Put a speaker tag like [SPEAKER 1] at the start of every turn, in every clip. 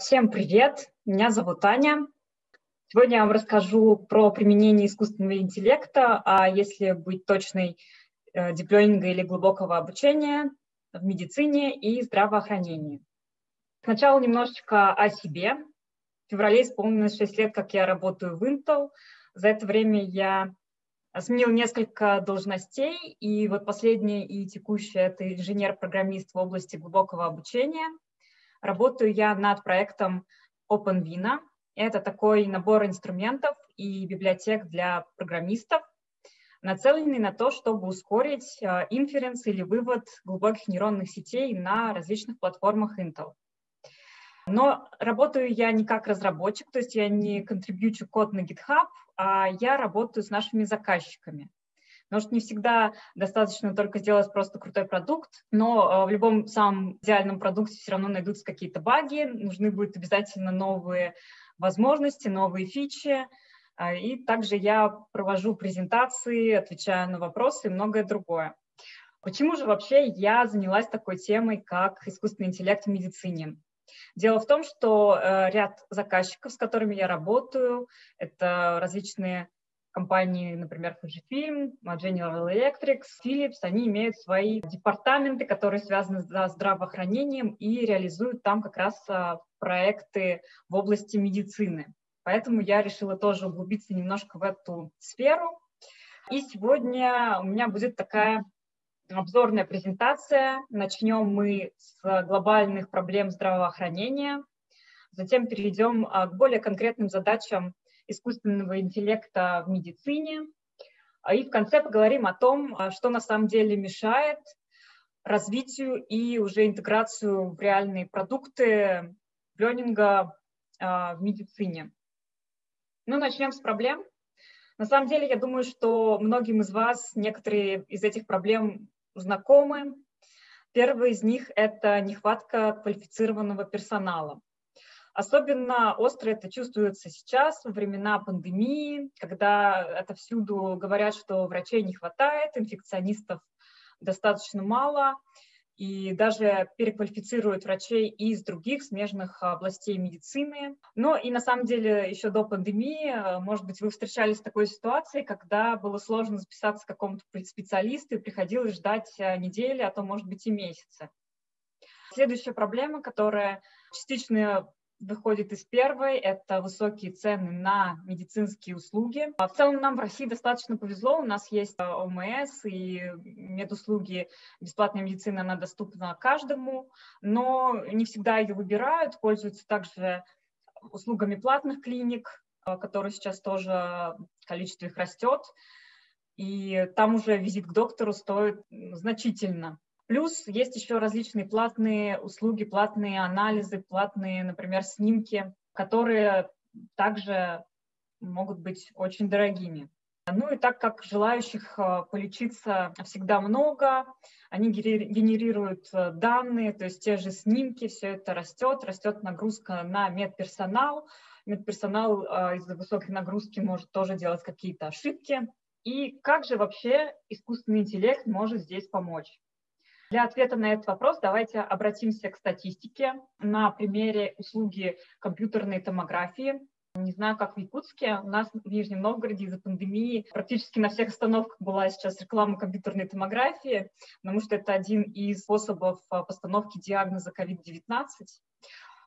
[SPEAKER 1] Всем привет, меня зовут Аня. Сегодня я вам расскажу про применение искусственного интеллекта, а если быть точной, э, диплёнинга или глубокого обучения в медицине и здравоохранении. Сначала немножечко о себе. В феврале исполнилось 6 лет, как я работаю в Intel. За это время я сменил несколько должностей, и вот последняя и текущая – это инженер-программист в области глубокого обучения. Работаю я над проектом OpenVina. Это такой набор инструментов и библиотек для программистов, нацеленный на то, чтобы ускорить а, инференс или вывод глубоких нейронных сетей на различных платформах Intel. Но работаю я не как разработчик, то есть я не контрибьючу код на GitHub, а я работаю с нашими заказчиками. Потому что не всегда достаточно только сделать просто крутой продукт, но а, в любом самом идеальном продукте все равно найдутся какие-то баги, нужны будут обязательно новые возможности, новые фичи. А, и также я провожу презентации, отвечаю на вопросы и многое другое. Почему же вообще я занялась такой темой, как искусственный интеллект в медицине? Дело в том, что э, ряд заказчиков, с которыми я работаю, это различные компании, например, Fujifilm, General Electric, Philips, они имеют свои департаменты, которые связаны с здравоохранением и реализуют там как раз а, проекты в области медицины. Поэтому я решила тоже углубиться немножко в эту сферу. И сегодня у меня будет такая обзорная презентация. Начнем мы с глобальных проблем здравоохранения, затем перейдем а, к более конкретным задачам искусственного интеллекта в медицине. А, и в конце поговорим о том, а, что на самом деле мешает развитию и уже интеграцию в реальные продукты ленинга в медицине. Ну, начнем с проблем. На самом деле, я думаю, что многим из вас некоторые из этих проблем знакомы. Первый из них – это нехватка квалифицированного персонала. Особенно остро это чувствуется сейчас, во времена пандемии, когда это всюду говорят, что врачей не хватает, инфекционистов достаточно мало, и даже переквалифицируют врачей из других смежных областей медицины. Но и на самом деле еще до пандемии, может быть, вы встречались с такой ситуацией, когда было сложно записаться к какому-то специалисту и приходилось ждать э, недели, а то, может быть, и месяцы. Следующая проблема, которая частично выходит из первой, это высокие цены на медицинские услуги. А в целом нам в России достаточно повезло, у нас есть э, ОМС и медуслуги, бесплатная медицина, она доступна каждому, но не всегда ее выбирают, пользуются также услугами платных клиник, э, которые сейчас тоже количество их растет, и там уже визит к доктору стоит значительно. Плюс есть еще различные платные услуги, платные анализы, платные, например, снимки, которые также могут быть очень дорогими. Ну и так как желающих э, полечиться всегда много, они генерируют э, данные, то есть те же снимки, все это растет, растет нагрузка на медперсонал. Медперсонал э, из-за высокой нагрузки может тоже делать какие-то ошибки. И как же вообще искусственный интеллект может здесь помочь? Для ответа на этот вопрос давайте обратимся к статистике на примере услуги компьютерной томографии. Не знаю, как в Якутске, у нас в Нижнем Новгороде из-за пандемии практически на всех остановках была сейчас реклама компьютерной томографии, потому что это один из способов а, постановки диагноза COVID-19.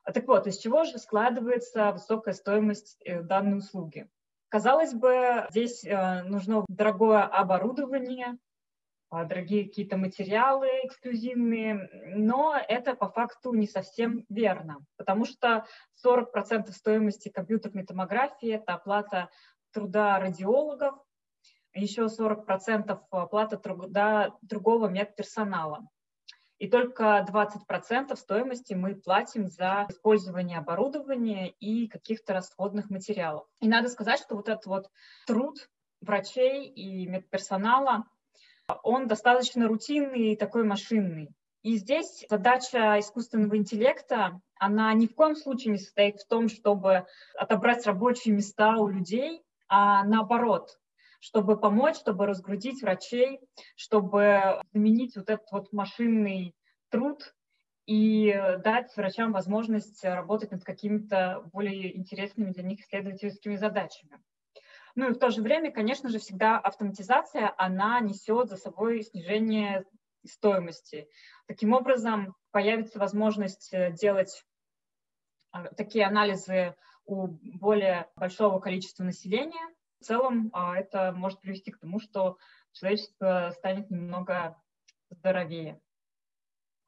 [SPEAKER 1] Так вот, из чего же складывается высокая стоимость э, данной услуги? Казалось бы, здесь э, нужно дорогое оборудование, дорогие какие-то материалы эксклюзивные, но это по факту не совсем верно, потому что 40% стоимости компьютерной томографии – это оплата труда радиологов, еще 40% оплата труда другого медперсонала. И только 20% стоимости мы платим за использование оборудования и каких-то расходных материалов. И надо сказать, что вот этот вот труд врачей и медперсонала он достаточно рутинный и такой машинный. И здесь задача искусственного интеллекта, она ни в коем случае не состоит в том, чтобы отобрать рабочие места у людей, а наоборот, чтобы помочь, чтобы разгрузить врачей, чтобы заменить вот этот вот машинный труд и дать врачам возможность работать над какими-то более интересными для них исследовательскими задачами. Ну и в то же время, конечно же, всегда автоматизация, она несет за собой снижение стоимости. Таким образом, появится возможность э, делать а, такие анализы у более большого количества населения. В целом а, это может привести к тому, что человечество станет немного здоровее.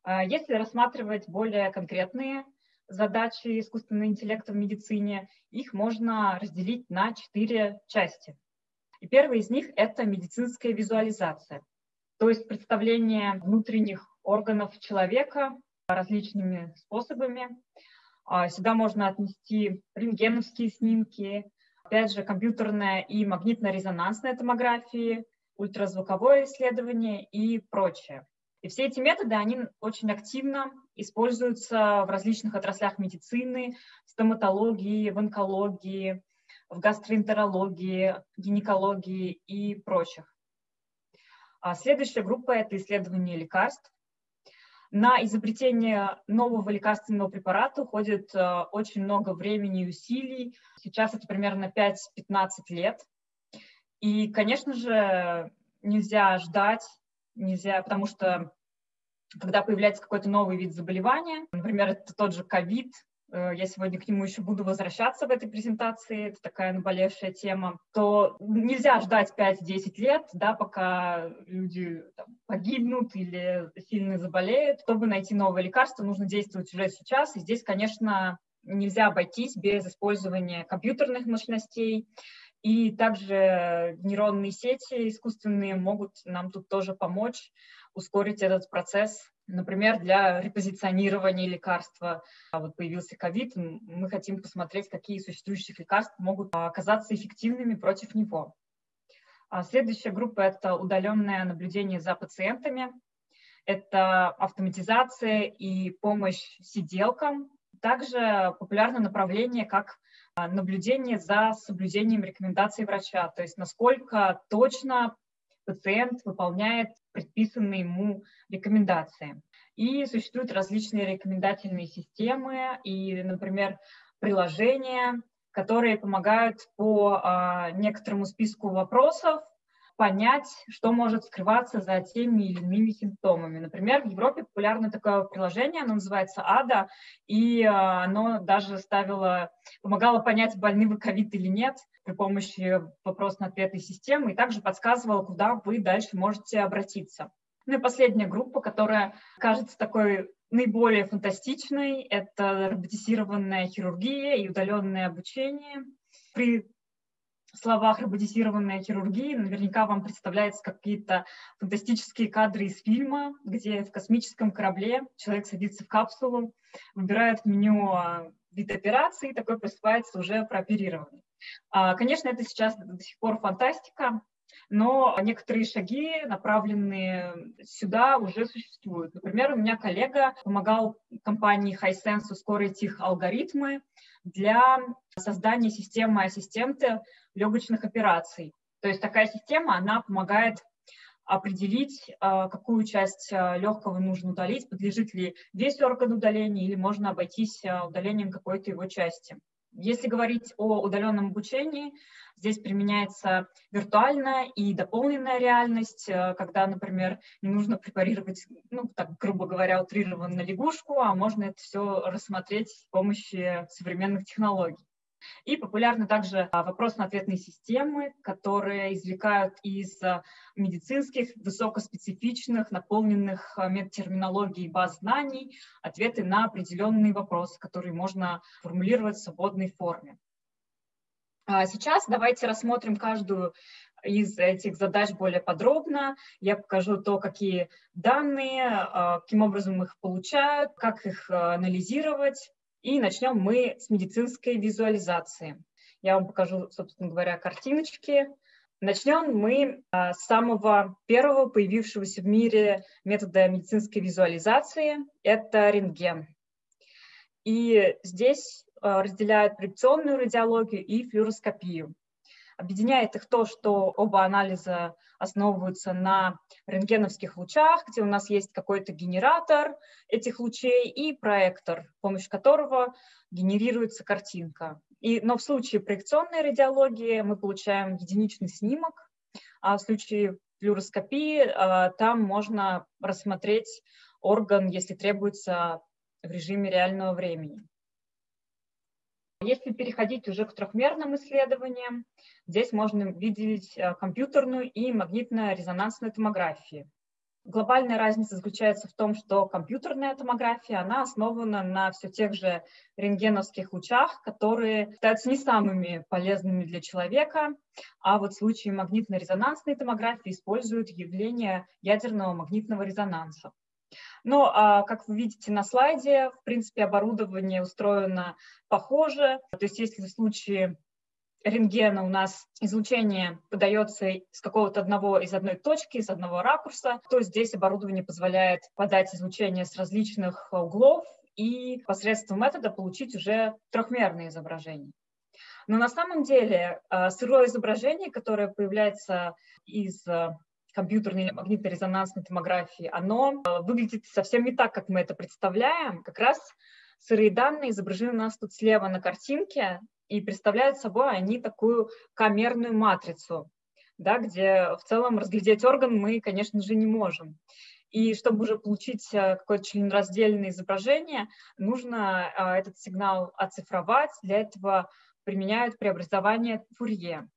[SPEAKER 1] А, если рассматривать более конкретные задачи искусственного интеллекта в медицине, их можно разделить на четыре части. И первая из них – это медицинская визуализация, то есть представление внутренних органов человека различными способами. А, сюда можно отнести рентгеновские снимки, опять же, компьютерная и магнитно-резонансная томографии, ультразвуковое исследование и прочее. И все эти методы, они очень активно используются в различных отраслях медицины, стоматологии, в онкологии, в гастроэнтерологии, гинекологии и прочих. А следующая группа – это исследование лекарств. На изобретение нового лекарственного препарата уходит э, очень много времени и усилий. Сейчас это примерно 5-15 лет. И, конечно же, нельзя ждать, нельзя, потому что когда появляется какой-то новый вид заболевания, например, это тот же ковид, э, я сегодня к нему еще буду возвращаться в этой презентации, это такая наболевшая тема, то нельзя ждать 5-10 лет, да, пока люди там, погибнут или сильно заболеют. Чтобы найти новое лекарство, нужно действовать уже сейчас, и здесь, конечно, нельзя обойтись без использования компьютерных мощностей, и также нейронные сети искусственные могут нам тут тоже помочь ускорить этот процесс. Например, для репозиционирования лекарства. А вот появился ковид, мы хотим посмотреть, какие существующих лекарств могут оказаться эффективными против него. А следующая группа – это удаленное наблюдение за пациентами. Это автоматизация и помощь сиделкам. Также популярное направление как наблюдение за соблюдением рекомендаций врача, то есть насколько точно пациент выполняет предписанные ему рекомендации. И существуют различные рекомендательные системы и, например, приложения, которые помогают по а, некоторому списку вопросов понять, что может скрываться за теми или иными симптомами. Например, в Европе популярно такое приложение, оно называется АДА, и а, оно даже ставило, помогало понять, больны вы ковид или нет при помощи вопрос-ответной системы, и также подсказывало, куда вы дальше можете обратиться. Ну и последняя группа, которая кажется такой наиболее фантастичной, это роботизированная хирургия и удаленное обучение. При словах роботизированная хирургия, наверняка вам представляются какие-то фантастические кадры из фильма, где в космическом корабле человек садится в капсулу, выбирает меню а, вид операции, и такой просыпается уже прооперированный. А, конечно, это сейчас до сих пор фантастика, но некоторые шаги, направленные сюда, уже существуют. Например, у меня коллега помогал компании Hisense ускорить их алгоритмы для создания системы ассистента легочных операций. То есть такая система, она помогает определить, а, какую часть а, легкого нужно удалить, подлежит ли весь орган удаления или можно обойтись а, удалением какой-то его части. Если говорить о удаленном обучении, здесь применяется виртуальная и дополненная реальность, когда, например, не нужно препарировать, ну, так, грубо говоря, утрированно лягушку, а можно это все рассмотреть с помощью современных технологий. И популярны также а, вопросно-ответные системы, которые извлекают из а, медицинских, высокоспецифичных, наполненных а, медтерминологией баз знаний ответы на определенные вопросы, которые можно формулировать в свободной форме. Сейчас давайте рассмотрим каждую из этих задач более подробно. Я покажу то, какие данные, каким образом их получают, как их анализировать, и начнем мы с медицинской визуализации. Я вам покажу, собственно говоря, картиночки. Начнем мы а, с самого первого появившегося в мире метода медицинской визуализации. Это рентген. И здесь а, разделяют проекционную радиологию и флюороскопию. Объединяет их то, что оба анализа основываются на рентгеновских лучах, где у нас есть какой-то генератор этих лучей и проектор, с помощью которого генерируется картинка. И, но в случае проекционной радиологии мы получаем единичный снимок, а в случае флюороскопии а, там можно рассмотреть орган, если требуется в режиме реального времени. Если переходить уже к трехмерным исследованиям, здесь можно видеть э, компьютерную и магнитно-резонансную томографии. Глобальная разница заключается в том, что компьютерная томография, она основана на все тех же рентгеновских лучах, которые считаются не самыми полезными для человека, а вот в случае магнитно-резонансной томографии используют явление ядерного магнитного резонанса. Но, а, как вы видите на слайде, в принципе, оборудование устроено похоже. То есть если в случае рентгена у нас излучение подается с какого-то одного из одной точки, из одного ракурса, то здесь оборудование позволяет подать излучение с различных углов и посредством метода получить уже трехмерное изображение. Но на самом деле а, сырое изображение, которое появляется из компьютерной магнитно-резонансной томографии, оно э, выглядит совсем не так, как мы это представляем. Как раз сырые данные изображены у нас тут слева на картинке и представляют собой они такую камерную матрицу, да, где в целом разглядеть орган мы, конечно же, не можем. И чтобы уже получить э, какое-то членораздельное изображение, нужно э, этот сигнал оцифровать. Для этого применяют преобразование Фурье.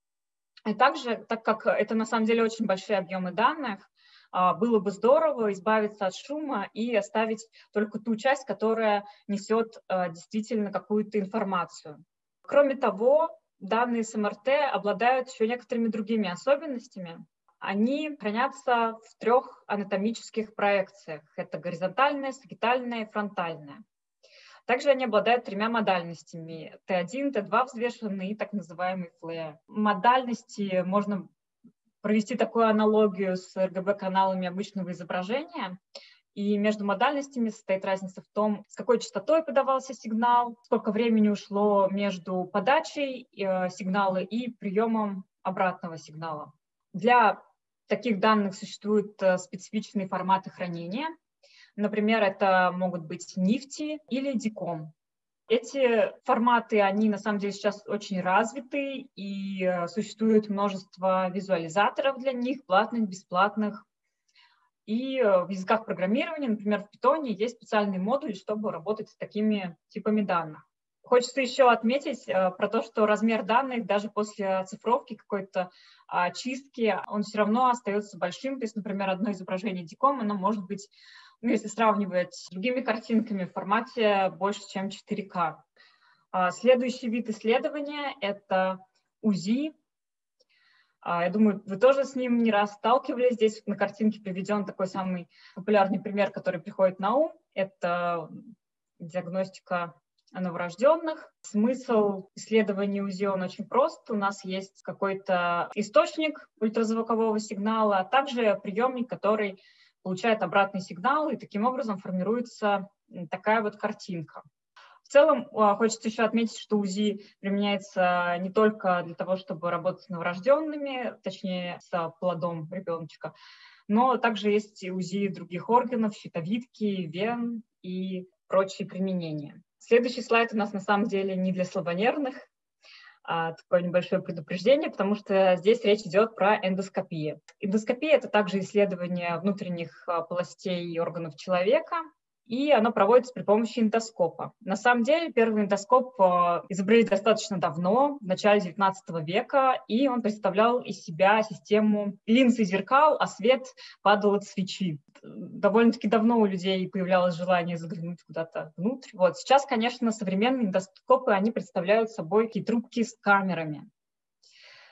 [SPEAKER 1] И также, так как это на самом деле очень большие объемы данных, а, было бы здорово избавиться от шума и оставить только ту часть, которая несет а, действительно какую-то информацию. Кроме того, данные с МРТ обладают еще некоторыми другими особенностями. Они хранятся в трех анатомических проекциях. Это горизонтальная, сагитальная и фронтальная. Также они обладают тремя модальностями. Т1, Т2 взвешенные и так называемый флеер. Модальности можно провести такую аналогию с РГБ-каналами обычного изображения. И между модальностями состоит разница в том, с какой частотой подавался сигнал, сколько времени ушло между подачей э, сигнала и приемом обратного сигнала. Для таких данных существуют э, специфичные форматы хранения. Например, это могут быть нефти или диком. Эти форматы, они на самом деле сейчас очень развиты, и э, существует множество визуализаторов для них, платных, бесплатных. И э, в языках программирования, например, в Python есть специальный модуль, чтобы работать с такими типами данных. Хочется еще отметить э, про то, что размер данных даже после оцифровки какой-то а, чистки, он все равно остается большим. То есть, например, одно изображение диком, оно может быть ну, если сравнивать с другими картинками в формате больше, чем 4К. А, следующий вид исследования – это УЗИ. А, я думаю, вы тоже с ним не раз сталкивались. Здесь на картинке приведен такой самый популярный пример, который приходит на ум. Это диагностика новорожденных. Смысл исследования УЗИ, он очень прост. У нас есть какой-то источник ультразвукового сигнала, а также приемник, который получает обратный сигнал, и таким образом формируется такая вот картинка. В целом, а, хочется еще отметить, что УЗИ применяется не только для того, чтобы работать с новорожденными, точнее, с плодом ребеночка, но также есть УЗИ других органов, щитовидки, вен и прочие применения. Следующий слайд у нас на самом деле не для слабонервных, такое небольшое предупреждение, потому что здесь речь идет про эндоскопию. Эндоскопия – это также исследование внутренних а, полостей и органов человека, и оно проводится при помощи эндоскопа. На самом деле первый эндоскоп э, изобрели достаточно давно, в начале XIX века, и он представлял из себя систему линз и зеркал, а свет падал от свечи. Довольно-таки давно у людей появлялось желание заглянуть куда-то внутрь. Вот. Сейчас, конечно, современные эндоскопы, они представляют собой такие трубки с камерами.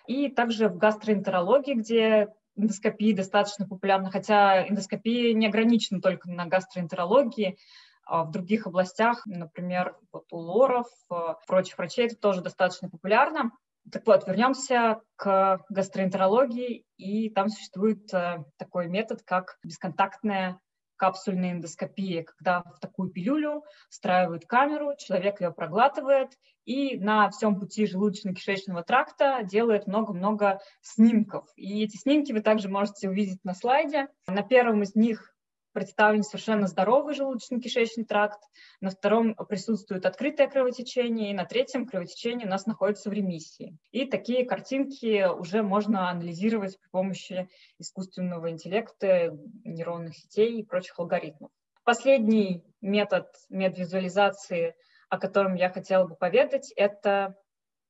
[SPEAKER 1] И также в гастроэнтерологии, где эндоскопии достаточно популярна, хотя эндоскопия не ограничена только на гастроэнтерологии, а в других областях, например, вот у лоров, э, прочих врачей это тоже достаточно популярно. Так вот, вернемся к гастроэнтерологии, и там существует э, такой метод, как бесконтактная капсульной эндоскопии, когда в такую пилюлю встраивают камеру, человек ее проглатывает и на всем пути желудочно-кишечного тракта делает много-много снимков. И эти снимки вы также можете увидеть на слайде. На первом из них представлен совершенно здоровый желудочно-кишечный тракт, на втором присутствует открытое кровотечение, и на третьем кровотечение у нас находится в ремиссии. И такие картинки уже можно анализировать при помощи искусственного интеллекта, нейронных сетей и прочих алгоритмов. Последний метод медвизуализации, о котором я хотела бы поведать, это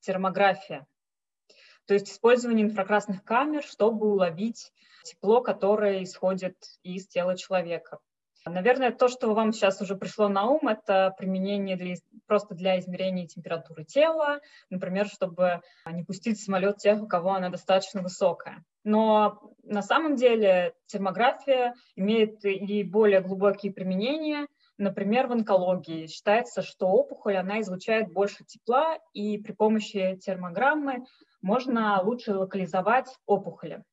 [SPEAKER 1] термография. То есть использование инфракрасных камер, чтобы уловить тепло, которое исходит из тела человека. Наверное, то, что вам сейчас уже пришло на ум, это применение для, просто для измерения температуры тела, например, чтобы не пустить в самолет тех, у кого она достаточно высокая. Но на самом деле термография имеет и более глубокие применения. Например, в онкологии считается, что опухоль она излучает больше тепла, и при помощи термограммы можно лучше локализовать опухоли.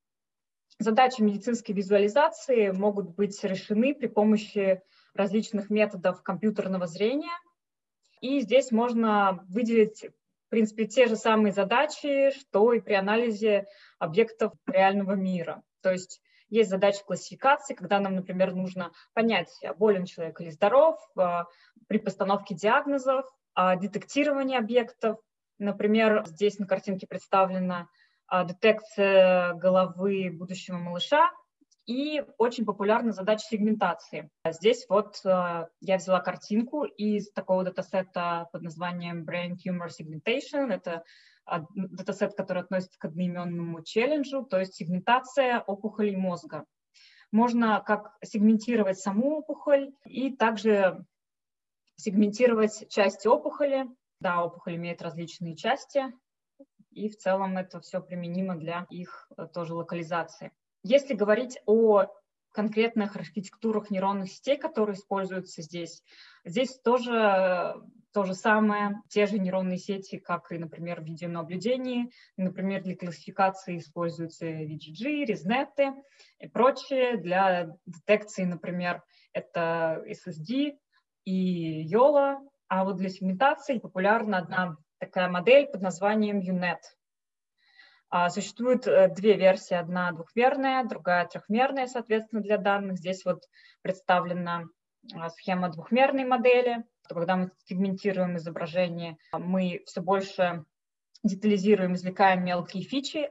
[SPEAKER 1] Задачи медицинской визуализации могут быть решены при помощи различных методов компьютерного зрения. И здесь можно выделить, в принципе, те же самые задачи, что и при анализе объектов реального мира. То есть есть задачи классификации, когда нам, например, нужно понять, болен человек или здоров, а, при постановке диагнозов, а, детектирование объектов. Например, здесь на картинке представлена а, детекция головы будущего малыша и очень популярна задача сегментации. Здесь вот а, я взяла картинку из такого датасета под названием Brain Tumor Segmentation. Это датасет, который относится к одноименному челленджу, то есть сегментация опухолей мозга. Можно как сегментировать саму опухоль и также сегментировать части опухоли. Да, опухоль имеет различные части, и в целом это все применимо для их э, тоже локализации. Если говорить о конкретных архитектурах нейронных сетей, которые используются здесь, здесь тоже то же самое, те же нейронные сети, как и, например, в видеонаблюдении. Например, для классификации используются VGG, ResNet и прочее. Для детекции, например, это SSD и YOLO. А вот для сегментации популярна одна такая модель под названием UNET. А, существует э, две версии, одна двухмерная, другая трехмерная, соответственно, для данных. Здесь вот представлена а, схема двухмерной модели. Когда мы сегментируем изображение, мы все больше детализируем, извлекаем мелкие фичи,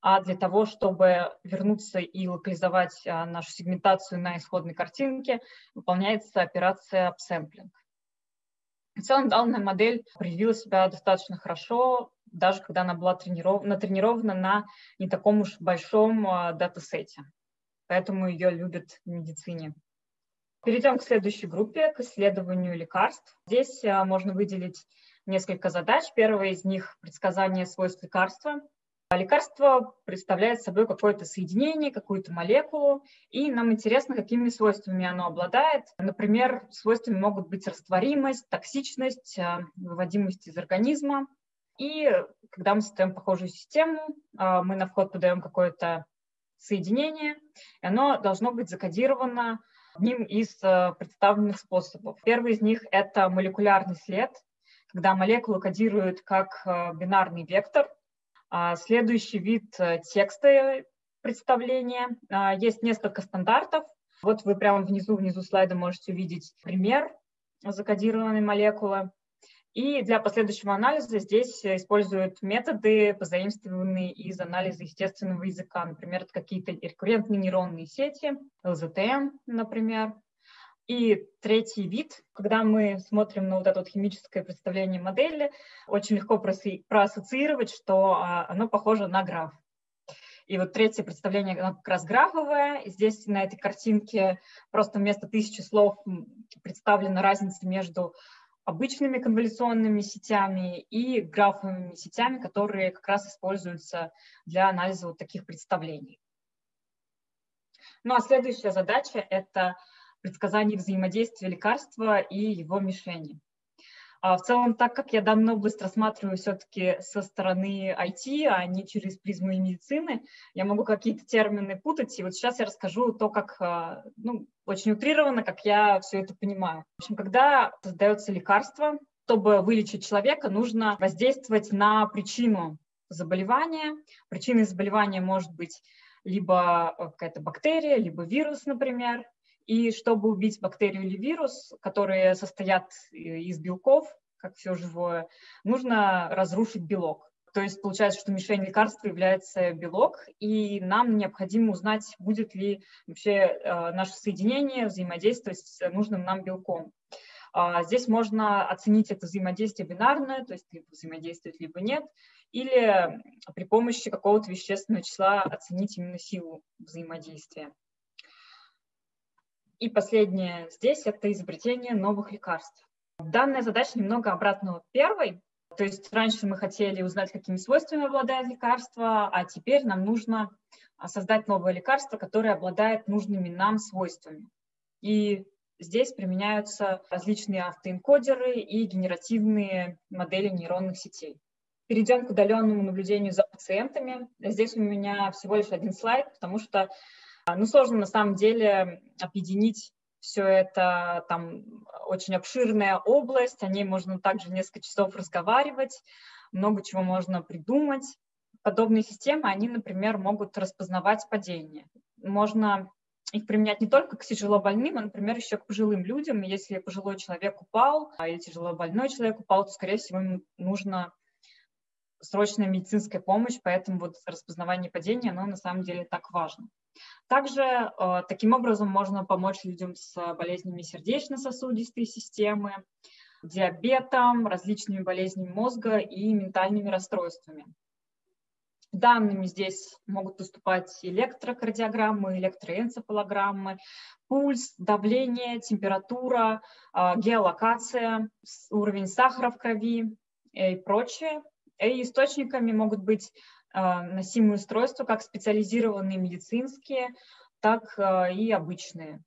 [SPEAKER 1] а для того, чтобы вернуться и локализовать а, нашу сегментацию на исходной картинке, выполняется операция апсэмплинг. В целом данная модель проявила себя достаточно хорошо, даже когда она была трениров... натренирована на не таком уж большом а, датасете. Поэтому ее любят в медицине. Перейдем к следующей группе, к исследованию лекарств. Здесь а, можно выделить несколько задач. Первая из них – предсказание свойств лекарства. А лекарство представляет собой какое-то соединение, какую-то молекулу, и нам интересно, какими свойствами оно обладает. Например, свойствами могут быть растворимость, токсичность, а, выводимость из организма. И когда мы создаем похожую систему, а, мы на вход подаем какое-то соединение, и оно должно быть закодировано одним из а, представленных способов. Первый из них – это молекулярный след, когда молекулу кодируют как бинарный вектор – следующий вид э, текста представления. А, есть несколько стандартов. Вот вы прямо внизу, внизу слайда можете увидеть пример закодированной молекулы. И для последующего анализа здесь используют методы, позаимствованные из анализа естественного языка. Например, какие-то рекуррентные нейронные сети, ЛЗТМ, например. И третий вид, когда мы смотрим на вот это вот химическое представление модели, очень легко проассоциировать, что а, оно похоже на граф. И вот третье представление, оно как раз графовое. Здесь на этой картинке просто вместо тысячи слов представлена разница между обычными конволюционными сетями и графовыми сетями, которые как раз используются для анализа вот таких представлений. Ну а следующая задача – это предсказаний взаимодействия лекарства и его мишени. А в целом, так как я данную область рассматриваю все-таки со стороны IT, а не через призму медицины, я могу какие-то термины путать. И вот сейчас я расскажу то, как, а, ну, очень утрированно, как я все это понимаю. В общем, когда создается лекарство, чтобы вылечить человека, нужно воздействовать на причину заболевания. Причиной заболевания может быть либо какая-то бактерия, либо вирус, например. И чтобы убить бактерию или вирус, которые состоят э, из белков, как все живое, нужно разрушить белок. То есть получается, что мишень лекарства является белок, и нам необходимо узнать, будет ли вообще э, наше соединение взаимодействовать с нужным нам белком. А здесь можно оценить это взаимодействие бинарное, то есть либо взаимодействует, либо нет, или при помощи какого-то вещественного числа оценить именно силу взаимодействия. И последнее здесь – это изобретение новых лекарств. Данная задача немного обратного первой. То есть раньше мы хотели узнать, какими свойствами обладает лекарство, а теперь нам нужно создать новое лекарство, которое обладает нужными нам свойствами. И здесь применяются различные автоэнкодеры и генеративные модели нейронных сетей. Перейдем к удаленному наблюдению за пациентами. Здесь у меня всего лишь один слайд, потому что а, ну, сложно на самом деле объединить все это, там очень обширная область, о ней можно также несколько часов разговаривать, много чего можно придумать. Подобные системы, они, например, могут распознавать падение. Можно их применять не только к тяжело больным, а, например, еще к пожилым людям. Если пожилой человек упал, а или тяжело больной человек упал, то, скорее всего, ему нужно срочная медицинская помощь, поэтому вот распознавание падения, оно на самом деле так важно. Также э, таким образом можно помочь людям с болезнями сердечно-сосудистой системы, диабетом, различными болезнями мозга и ментальными расстройствами. Данными здесь могут поступать электрокардиограммы, электроэнцефалограммы, пульс, давление, температура, э, геолокация, уровень сахара в крови и прочее. И источниками могут быть носимые устройства, как специализированные медицинские, так а, и обычные.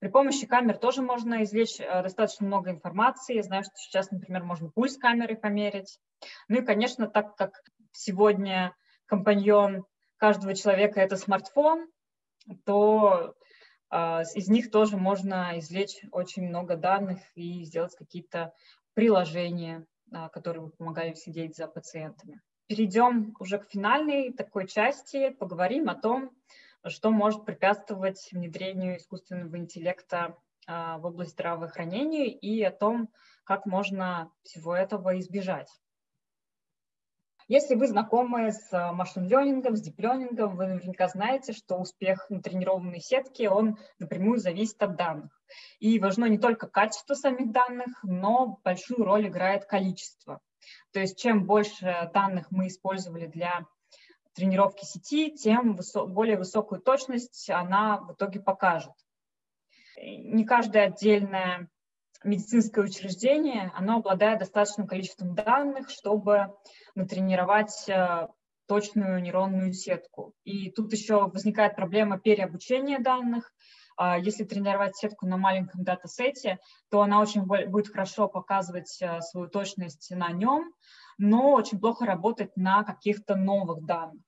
[SPEAKER 1] При помощи камер тоже можно извлечь а, достаточно много информации. Я знаю, что сейчас, например, можно пульс камеры померить. Ну и, конечно, так как сегодня компаньон каждого человека – это смартфон, то из них тоже можно извлечь очень много данных и сделать какие-то приложения, которые помогали следить за пациентами перейдем уже к финальной такой части, поговорим о том, что может препятствовать внедрению искусственного интеллекта а, в область здравоохранения и о том, как можно всего этого избежать. Если вы знакомы с машин-лернингом, с дип-лернингом, вы наверняка знаете, что успех натренированной сетки, он напрямую зависит от данных. И важно не только качество самих данных, но большую роль играет количество. То есть чем больше данных мы использовали для тренировки сети, тем высо более высокую точность она в итоге покажет. Не каждое отдельное медицинское учреждение, оно обладает достаточным количеством данных, чтобы натренировать э, точную нейронную сетку. И тут еще возникает проблема переобучения данных, а, если тренировать сетку на маленьком датасете, то она очень будет хорошо показывать э, свою точность на нем, но очень плохо работать на каких-то новых данных.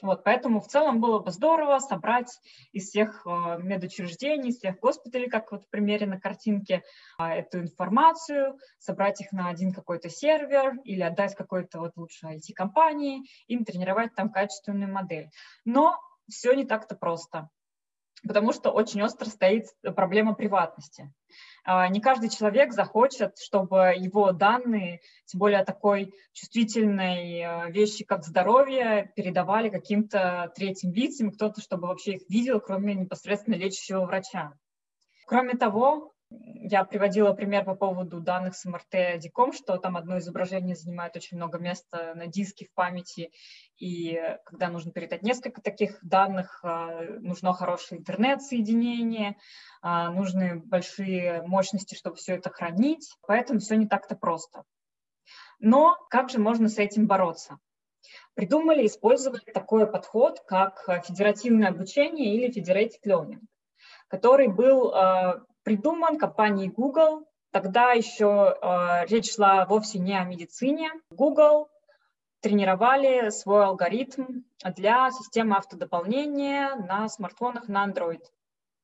[SPEAKER 1] Вот, поэтому в целом было бы здорово собрать из всех э, медучреждений, из всех госпиталей, как вот в примере на картинке, э, эту информацию, собрать их на один какой-то сервер или отдать какой-то вот лучше IT-компании, им тренировать там качественную модель. Но все не так-то просто потому что очень остро стоит проблема приватности. А, не каждый человек захочет, чтобы его данные, тем более такой чувствительной а, вещи, как здоровье, передавали каким-то третьим лицам, кто-то, чтобы вообще их видел, кроме непосредственно лечащего врача. Кроме того, я приводила пример по поводу данных с МРТ Диком, что там одно изображение занимает очень много места на диске в памяти, и когда нужно передать несколько таких данных, а, нужно хорошее интернет-соединение, а, нужны большие мощности, чтобы все это хранить, поэтому все не так-то просто. Но как же можно с этим бороться? Придумали использовать такой подход, как федеративное обучение или federated learning, который был а, придуман компанией Google Тогда еще э, речь шла вовсе не о медицине. Google тренировали свой алгоритм для системы автодополнения на смартфонах на Android.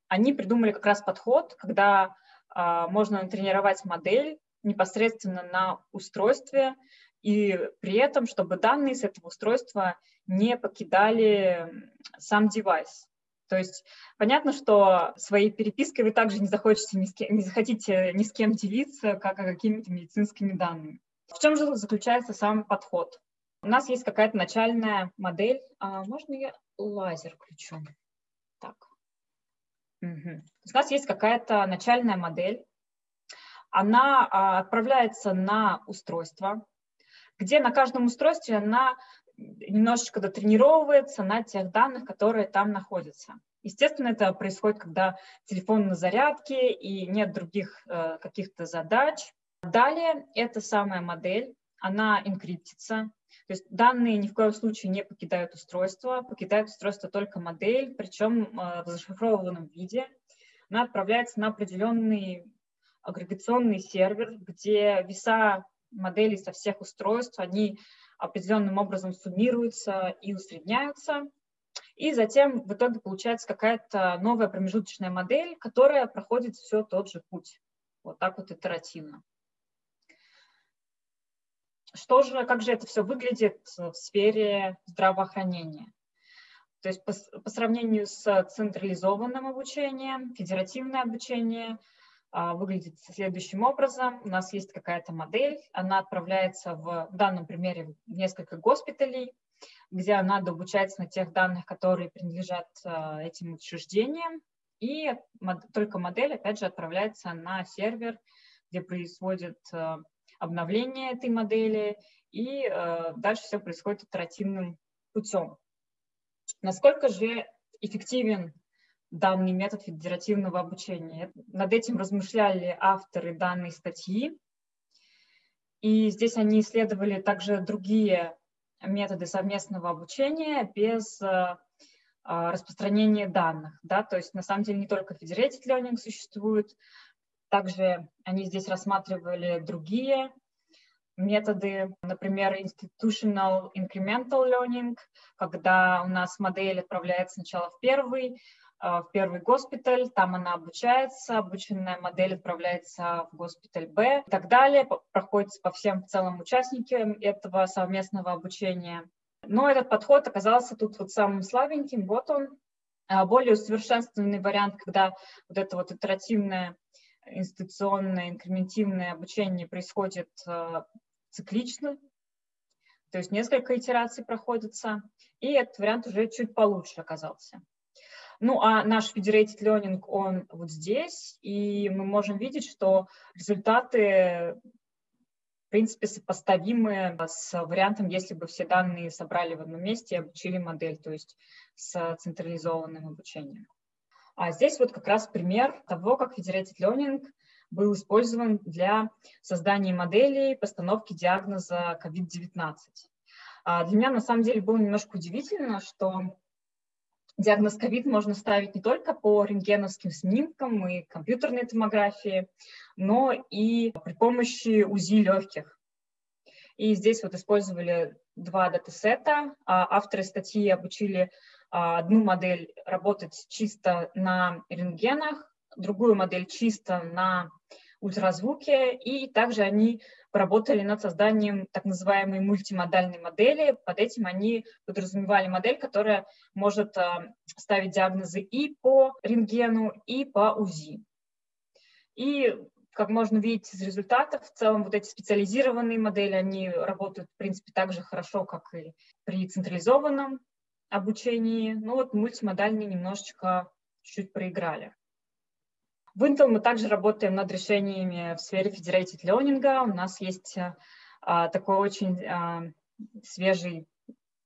[SPEAKER 1] Они придумали как раз подход, когда э, можно тренировать модель непосредственно на устройстве, и при этом, чтобы данные с этого устройства не покидали сам девайс. То есть понятно, что своей перепиской вы также не захотите ни с кем, не захотите ни с кем делиться, как о какими-то медицинскими данными. В чем же заключается сам подход? У нас есть какая-то начальная модель. А можно я лазер включу? Так. Угу. У нас есть какая-то начальная модель. Она а, отправляется на устройство, где на каждом устройстве она немножечко дотренировывается на тех данных, которые там находятся. Естественно, это происходит, когда телефон на зарядке и нет других э, каких-то задач. Далее эта самая модель, она инкриптится, то есть данные ни в коем случае не покидают устройство, покидает устройство только модель, причем э, в зашифрованном виде. Она отправляется на определенный агрегационный сервер, где веса моделей со всех устройств, они определенным образом суммируются и усредняются. И затем в итоге получается какая-то новая промежуточная модель, которая проходит все тот же путь. Вот так вот итеративно. Что же, как же это все выглядит в сфере здравоохранения? То есть по, по сравнению с централизованным обучением, федеративное обучение – выглядит следующим образом. У нас есть какая-то модель, она отправляется в, в данном примере в несколько госпиталей, где надо обучаться на тех данных, которые принадлежат а, этим учреждениям, и только модель, опять же, отправляется на сервер, где происходит а, обновление этой модели, и дальше все происходит итеративным путем. Насколько же эффективен данный метод федеративного обучения. Над этим размышляли авторы данной статьи. И здесь они исследовали также другие методы совместного обучения без э, а, распространения данных. Да? То есть на самом деле не только Federated Learning существует, также они здесь рассматривали другие методы, например, Institutional Incremental Learning, когда у нас модель отправляется сначала в первый в первый госпиталь, там она обучается, обученная модель отправляется в госпиталь Б и так далее, проходит по всем целым участникам этого совместного обучения. Но этот подход оказался тут вот самым слабеньким, вот он. А, более усовершенствованный вариант, когда вот это вот итеративное институционное инкрементивное обучение происходит а, циклично, то есть несколько итераций проходится, и этот вариант уже чуть получше оказался. Ну, а наш Federated Learning, он вот здесь, и мы можем видеть, что результаты, в принципе, сопоставимы с вариантом, если бы все данные собрали в одном месте и обучили модель, то есть с централизованным обучением. А здесь вот как раз пример того, как Federated Learning был использован для создания моделей постановки диагноза COVID-19. А для меня на самом деле было немножко удивительно, что Диагноз ковид можно ставить не только по рентгеновским снимкам и компьютерной томографии, но и при помощи УЗИ легких. И здесь вот использовали два датасета. А авторы статьи обучили а, одну модель работать чисто на рентгенах, другую модель чисто на ультразвуке, и также они поработали над созданием так называемой мультимодальной модели. Под этим они подразумевали модель, которая может а, ставить диагнозы и по рентгену, и по УЗИ. И как можно видеть из результатов, в целом вот эти специализированные модели, они работают, в принципе, так же хорошо, как и при централизованном обучении. Но вот мультимодальные немножечко чуть-чуть проиграли. В Intel мы также работаем над решениями в сфере Federated Learning. У нас есть а, такой очень а, свежий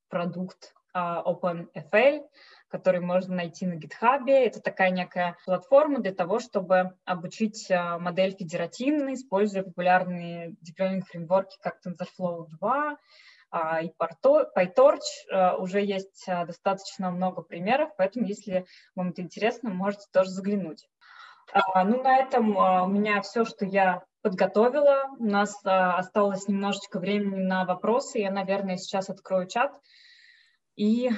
[SPEAKER 1] продукт а, OpenFL, который можно найти на GitHub. Это такая некая платформа для того, чтобы обучить модель федеративно, используя популярные learning фреймворки, как TensorFlow 2, а, и PyTorch. Уже есть достаточно много примеров, поэтому, если вам это интересно, можете тоже заглянуть. А, ну, на этом а, у меня все, что я подготовила. У нас а, осталось немножечко времени на вопросы. Я, наверное, сейчас открою чат, и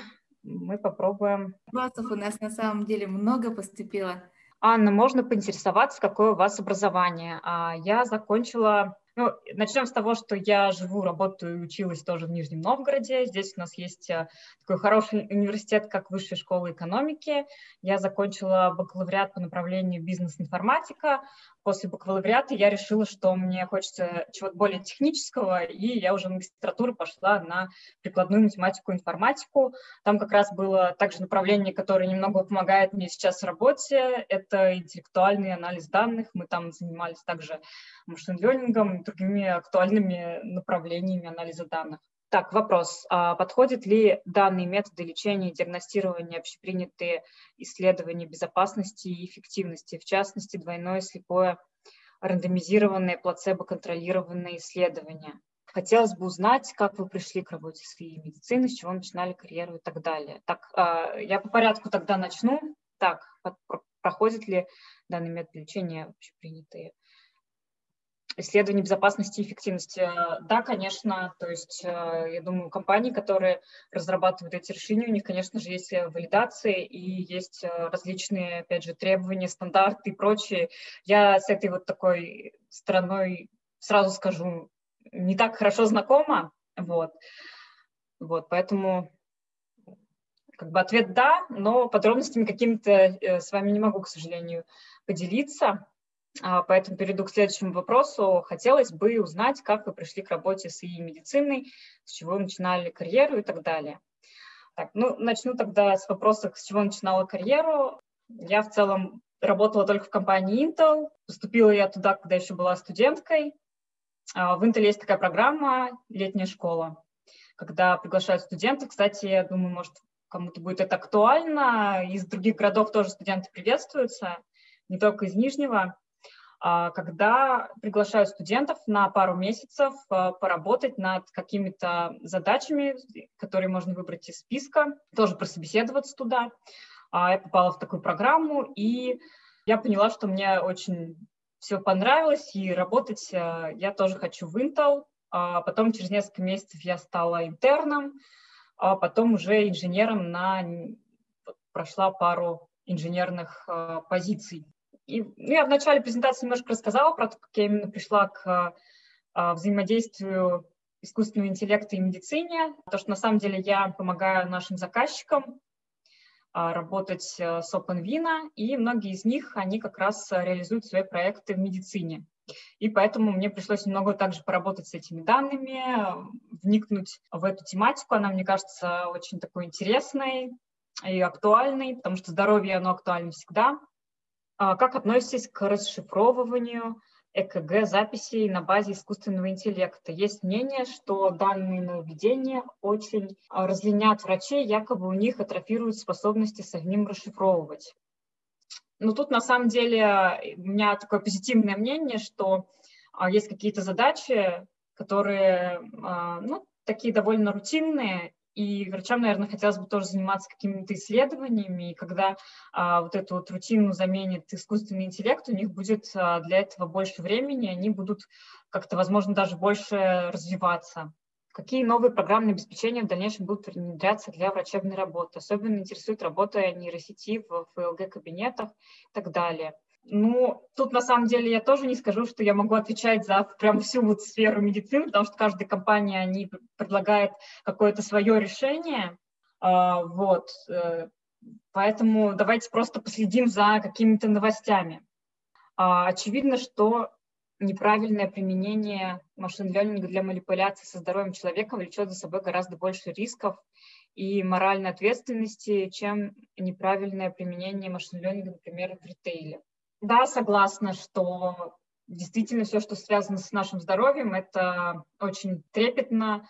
[SPEAKER 1] мы попробуем.
[SPEAKER 2] Вопросов у нас на самом деле много поступило.
[SPEAKER 1] Анна, можно поинтересоваться, какое у вас образование? Я закончила ну, начнем с того, что я живу, работаю и училась тоже в Нижнем Новгороде. Здесь у нас есть э, такой хороший университет, как Высшая школа экономики. Я закончила бакалавриат по направлению бизнес-информатика. После бакалавриата я решила, что мне хочется чего-то более технического, и я уже в магистратуру пошла на прикладную математику и информатику. Там как раз было также направление, которое немного помогает мне сейчас в работе. Это интеллектуальный анализ данных. Мы там занимались также машин-лернингом, другими актуальными направлениями анализа данных. Так, вопрос. А подходят ли данные методы лечения и диагностирования общепринятые исследования безопасности и эффективности, в частности, двойное слепое рандомизированное плацебо-контролированное исследование? Хотелось бы узнать, как вы пришли к работе с медицины, с чего начинали карьеру и так далее. Так, а, я по порядку тогда начну. Так, проходят ли данные методы лечения общепринятые исследований безопасности и эффективности. Э, да, конечно, то есть, э, я думаю, компании, которые разрабатывают эти решения, у них, конечно же, есть валидации и есть э, различные, опять же, требования, стандарты и прочее. Я с этой вот такой стороной, сразу скажу, не так хорошо знакома, вот, вот, поэтому как бы ответ да, но подробностями какими-то с вами не могу, к сожалению, поделиться. А, поэтому перейду к следующему вопросу. Хотелось бы узнать, как вы пришли к работе с ИИ-медициной, с чего вы начинали карьеру и так далее. Так, ну, начну тогда с вопроса, с чего начинала карьеру. Я в целом работала только в компании Intel. Поступила я туда, когда еще была студенткой. А, в Intel есть такая программа «Летняя школа», когда приглашают студентов. Кстати, я думаю, может, кому-то будет это актуально. Из других городов тоже студенты приветствуются, не только из Нижнего. А, когда приглашают студентов на пару месяцев а, поработать над какими-то задачами, которые можно выбрать из списка, тоже прособеседоваться туда. А, я попала в такую программу, и я поняла, что мне очень все понравилось, и работать я тоже хочу в Intel. Потом через несколько месяцев я стала интерном, а потом уже инженером на прошла пару инженерных позиций. И, ну, я в начале презентации немножко рассказала про то, как я именно пришла к а, взаимодействию искусственного интеллекта и медицине. То, что на самом деле я помогаю нашим заказчикам а, работать э, с OpenVINA, и многие из них, они как раз реализуют свои проекты в медицине. И поэтому мне пришлось немного также поработать с этими данными, вникнуть в эту тематику. Она, мне кажется, очень такой интересной и актуальной, потому что здоровье, оно актуально всегда. А как относитесь к расшифровыванию ЭКГ записей на базе искусственного интеллекта? Есть мнение, что данные нововведения очень а, разленят врачей, якобы у них атрофируют способности самим расшифровывать. Но ну, тут на самом деле у меня такое позитивное мнение, что а, есть какие-то задачи, которые ну, такие довольно рутинные, и врачам, наверное, хотелось бы тоже заниматься какими-то исследованиями, и когда а, вот эту вот рутину заменит искусственный интеллект, у них будет а, для этого больше времени, они будут как-то, возможно, даже больше развиваться. Какие новые программные обеспечения в дальнейшем будут внедряться для врачебной работы? Особенно интересует работа нейросети в ФЛГ-кабинетах и так далее. Ну, тут на самом деле я тоже не скажу, что я могу отвечать за прям всю вот сферу медицины, потому что каждая компания, они предлагает какое-то свое решение, а, вот, э, поэтому давайте просто последим за какими-то новостями. А, очевидно, что неправильное применение машин-лернинга для манипуляции со здоровьем человека влечет за собой гораздо больше рисков и моральной ответственности, чем неправильное применение машин-лернинга, например, в ритейле. Да, согласна, что действительно все, что связано с нашим здоровьем, это очень трепетно,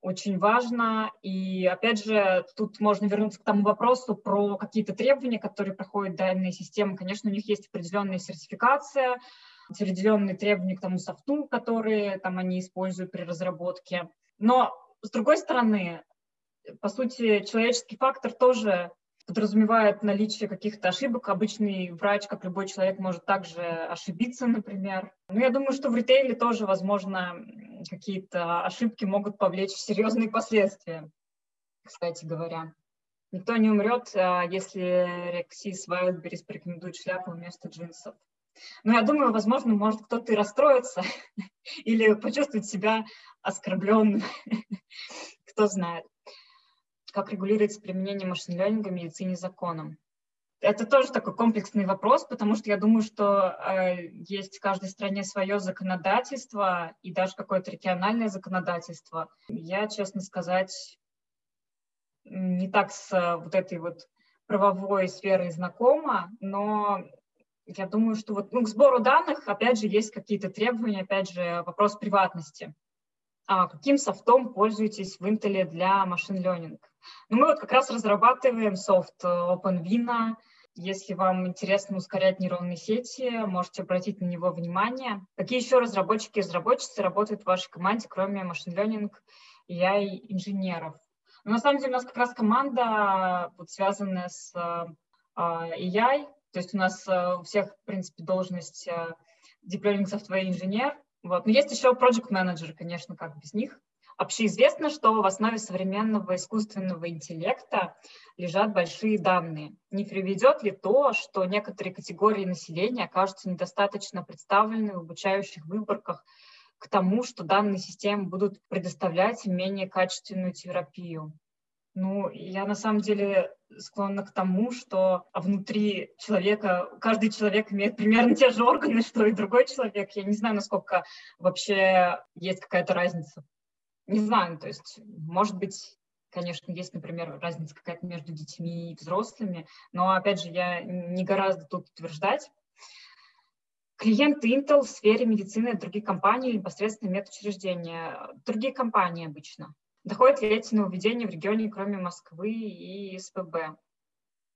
[SPEAKER 1] очень важно. И опять же, тут можно вернуться к тому вопросу про какие-то требования, которые проходят данные системы. Конечно, у них есть определенная сертификация, определенные требования к тому софту, которые там они используют при разработке. Но, с другой стороны, по сути, человеческий фактор тоже подразумевает наличие каких-то ошибок. Обычный врач, как любой человек, может также ошибиться, например. Но я думаю, что в ритейле тоже, возможно, какие-то ошибки могут повлечь серьезные последствия, кстати говоря. Никто не умрет, а если Рексис Вайлдберрис порекомендует шляпу вместо джинсов. Но я думаю, возможно, может кто-то и расстроится или почувствует себя оскорбленным. Кто знает как регулируется применение машин-ленинга в медицине законом. Это тоже такой комплексный вопрос, потому что я думаю, что э, есть в каждой стране свое законодательство и даже какое-то региональное законодательство. Я, честно сказать, не так с э, вот этой вот правовой сферой знакома, но я думаю, что вот ну, к сбору данных, опять же, есть какие-то требования, опять же, вопрос приватности. А каким софтом пользуетесь в Intel для машин learning? Ну, мы вот как раз разрабатываем софт э, OpenVINA. Если вам интересно ускорять нейронные сети, можете обратить на него внимание. Какие еще разработчики и разработчицы работают в вашей команде, кроме машин learning и AI-инженеров? Но на самом деле у нас как раз команда, вот, связанная с uh, AI, то есть у нас у всех, в принципе, должность Deep Learning Software инженер. Вот. Но есть еще Project Manager, конечно, как без них. Общеизвестно, что в основе современного искусственного интеллекта лежат большие данные. Не приведет ли то, что некоторые категории населения окажутся недостаточно представлены в обучающих выборках к тому, что данные системы будут предоставлять менее качественную терапию? Ну, я на самом деле склонна к тому, что внутри человека, каждый человек имеет примерно те же органы, что и другой человек. Я не знаю, насколько вообще есть какая-то разница. Не знаю, то есть, может быть, конечно, есть, например, разница какая-то между детьми и взрослыми, но, опять же, я не гораздо тут утверждать. Клиенты Intel в сфере медицины другие компании или непосредственно медучреждения. Другие компании обычно. Доходят ли эти нововведения в регионе, кроме Москвы и СПБ?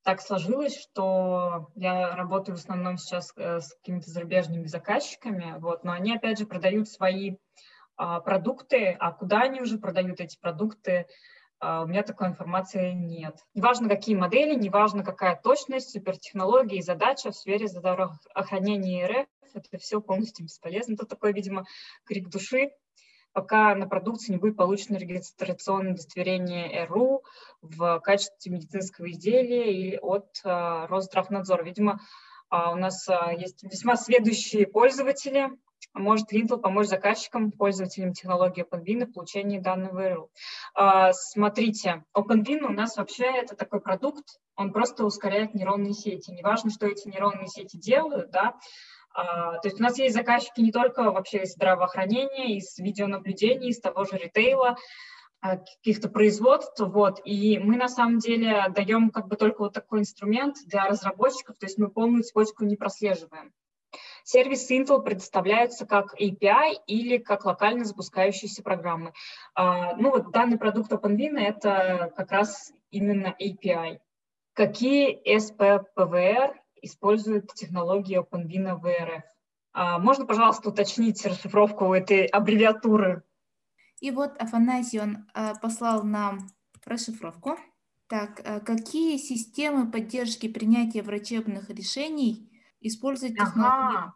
[SPEAKER 1] Так сложилось, что я работаю в основном сейчас э, с какими-то зарубежными заказчиками, вот, но они, опять же, продают свои продукты, а куда они уже продают эти продукты, а, у меня такой информации нет. Неважно, какие модели, неважно, какая точность, супертехнологии задача в сфере здравоохранения РФ, это все полностью бесполезно. Это такой, видимо, крик души, пока на продукции не будет получено регистрационное удостоверение РУ в качестве медицинского изделия и от а, Росздравнадзора. Видимо, у нас есть весьма следующие пользователи, может Intel помочь заказчикам, пользователям технологии OpenVIN в получении данного РУ? А, смотрите, OpenVIN у нас вообще это такой продукт, он просто ускоряет нейронные сети. Неважно, что эти нейронные сети делают, да, а, то есть у нас есть заказчики не только вообще из здравоохранения, из видеонаблюдения, из того же ритейла, а, каких-то производств, вот, и мы на самом деле даем как бы только вот такой инструмент для разработчиков, то есть мы полную цепочку не прослеживаем. Сервисы Intel предоставляются как API или как локально запускающиеся программы. А, ну вот данный продукт OpenVIN – это как раз именно API. Какие SPPVR используют технологии OpenVIN VRF? А, можно, пожалуйста, уточнить расшифровку этой аббревиатуры?
[SPEAKER 2] И вот Афанасий, он а, послал нам расшифровку. Так, какие системы поддержки принятия врачебных решений использовать технологии. Ага.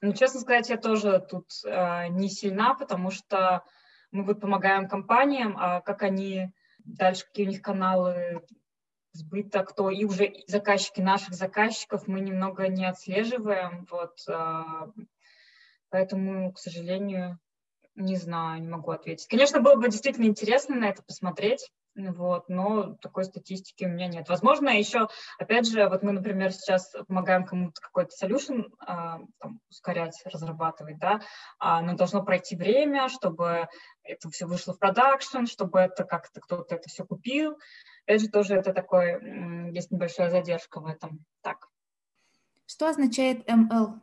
[SPEAKER 1] Ну, честно сказать, я тоже тут э, не сильна, потому что мы вот помогаем компаниям, а как они дальше, какие у них каналы сбыта, кто и уже заказчики наших заказчиков мы немного не отслеживаем, вот, э, поэтому, к сожалению, не знаю, не могу ответить. Конечно, было бы действительно интересно на это посмотреть, вот, но такой статистики у меня нет. Возможно, еще, опять же, вот мы, например, сейчас помогаем кому-то какой-то solution а, там, ускорять, разрабатывать, да, а, но должно пройти время, чтобы это все вышло в продакшн, чтобы это как-то кто-то это все купил. Опять же, тоже это такое, есть небольшая задержка в этом. Так.
[SPEAKER 2] Что означает ML?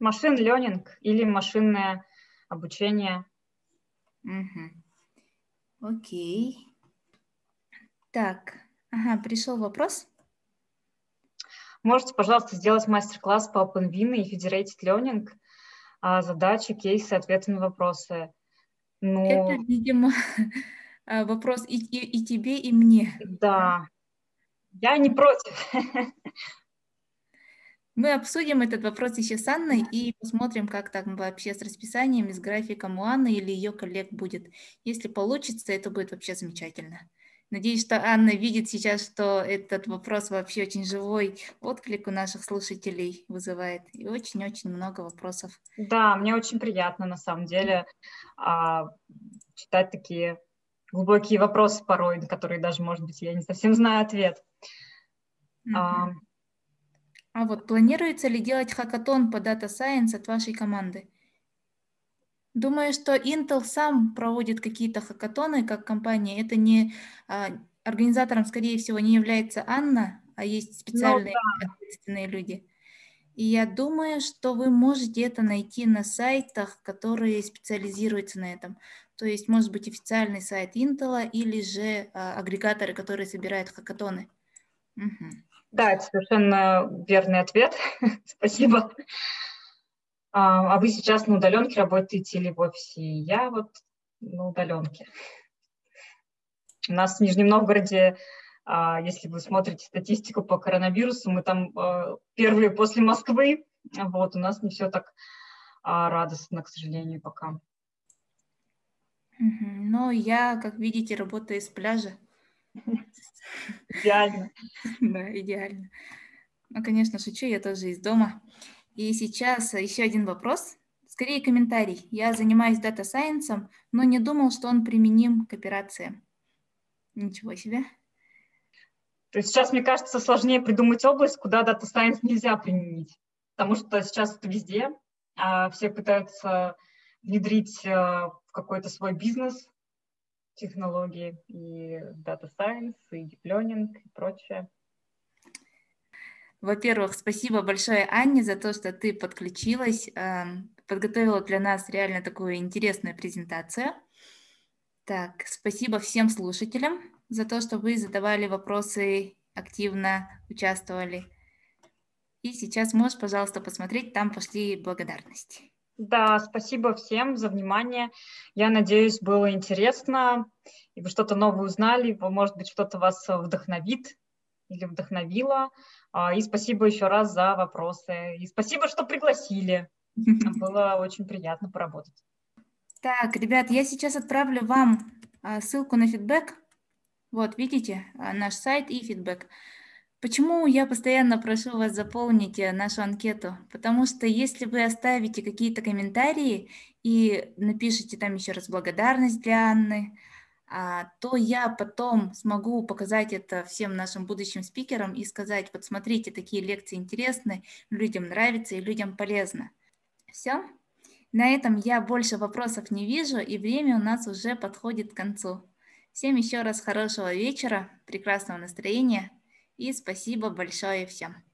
[SPEAKER 1] Машин learning или машинное обучение.
[SPEAKER 2] Угу. Окей. Так, ага, пришел вопрос.
[SPEAKER 1] Можете, пожалуйста, сделать мастер-класс по OpenVIN и Federated Learning, а, задачи, кейсы, ответы на вопросы.
[SPEAKER 2] Но... Это, видимо, вопрос и, и, и тебе, и мне.
[SPEAKER 1] Да, Я не против.
[SPEAKER 2] Мы обсудим этот вопрос еще с Анной и посмотрим, как там вообще с расписанием и с графиком у Анны или ее коллег будет. Если получится, это будет вообще замечательно. Надеюсь, что Анна видит сейчас, что этот вопрос вообще очень живой отклик у наших слушателей вызывает. И очень-очень много вопросов.
[SPEAKER 1] Да, мне очень приятно на самом деле а, читать такие глубокие вопросы порой, на которые даже, может быть, я не совсем знаю ответ.
[SPEAKER 2] Mm-hmm. А, а вот планируется ли делать хакатон по Data Science от вашей команды? Думаю, что Intel сам проводит какие-то хакатоны как компания. Это не а, организатором, скорее всего, не является Анна, а есть ну специальные ну, да. ответственные люди. И я думаю, что вы можете это найти на сайтах, которые специализируются на этом. То есть, может быть, официальный сайт Intel или же а, агрегаторы, которые собирают хакатоны.
[SPEAKER 1] Угу. Да, это совершенно верный ответ. Спасибо. А, а вы сейчас на удаленке работаете или в офисе? Я вот на удаленке. У нас в Нижнем Новгороде, а, если вы смотрите статистику по коронавирусу, мы там а, первые после Москвы. Вот, у нас не все так радостно, к сожалению, пока.
[SPEAKER 2] Но я, как видите, работаю с пляжа.
[SPEAKER 1] Идеально.
[SPEAKER 2] Да, идеально. Ну, конечно, шучу, я тоже из дома. И сейчас еще один вопрос, скорее комментарий. Я занимаюсь data science -ом, но не думал, что он применим к операциям. Ничего себе.
[SPEAKER 1] То есть сейчас, мне кажется, сложнее придумать область, куда data science нельзя применить, потому что сейчас это везде, а все пытаются внедрить э, в какой-то свой бизнес, технологии, и Data Science, и Deep Learning, и прочее.
[SPEAKER 2] Во-первых, спасибо большое, Анне, за то, что ты подключилась, эм, подготовила для нас реально такую интересную презентацию. Так, спасибо всем слушателям за то, что вы задавали вопросы, активно участвовали. И сейчас можешь, пожалуйста, посмотреть, там пошли благодарности.
[SPEAKER 1] Да, спасибо всем за внимание. Я надеюсь, было интересно, и вы что-то новое узнали, может быть, что-то вас вдохновит или вдохновило. А, и спасибо еще раз за вопросы. И спасибо, что пригласили. Было очень приятно поработать.
[SPEAKER 2] Так, ребят, я сейчас отправлю вам а, ссылку на фидбэк. Вот, видите, а, наш сайт и фидбэк. Почему я постоянно прошу вас заполнить э, нашу анкету? Потому что если вы оставите какие-то комментарии и напишите там еще раз благодарность для Анны, то я потом смогу показать это всем нашим будущим спикерам и сказать, вот смотрите, такие лекции интересны, людям нравится и людям полезно. Все. На этом я больше вопросов не вижу, и время у нас уже подходит к концу. Всем еще раз хорошего вечера, прекрасного настроения. И спасибо большое всем.